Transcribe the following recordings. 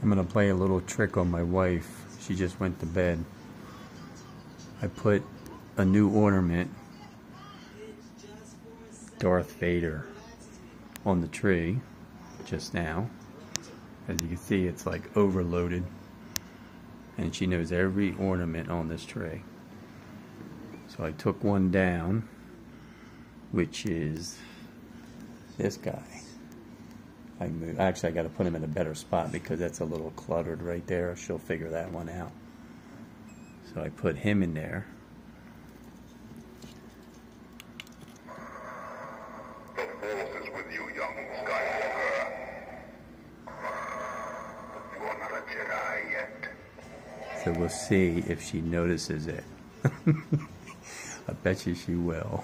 I'm gonna play a little trick on my wife. She just went to bed. I put a new ornament, Darth Vader, on the tree just now. As you can see, it's like overloaded. And she knows every ornament on this tree. So I took one down, which is this guy. I move. Actually, I got to put him in a better spot because that's a little cluttered right there. She'll figure that one out. So I put him in there. The force is with you, young Skywalker. You are not a Jedi yet. So we'll see if she notices it. I bet you she will.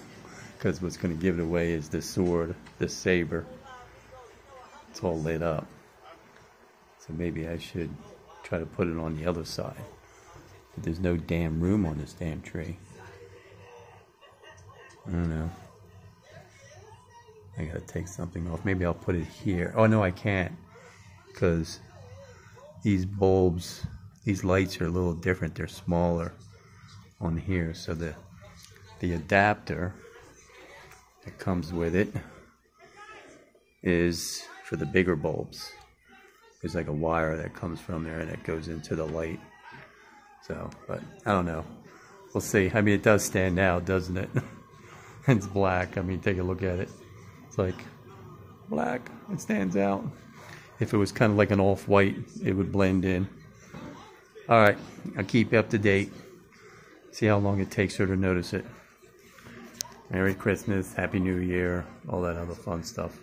Because what's going to give it away is the sword, the saber. It's all lit up. So maybe I should try to put it on the other side. But there's no damn room on this damn tree. I don't know. I gotta take something off. Maybe I'll put it here. Oh no, I can't. Because these bulbs, these lights are a little different. They're smaller on here. So the the adapter that comes with it is for the bigger bulbs. There's like a wire that comes from there and it goes into the light. So, but I don't know. We'll see. I mean, it does stand out, doesn't it? it's black. I mean, take a look at it. It's like black. It stands out. If it was kind of like an off-white, it would blend in. All right, I'll keep you up to date. See how long it takes her to notice it. Merry Christmas, Happy New Year, all that other fun stuff.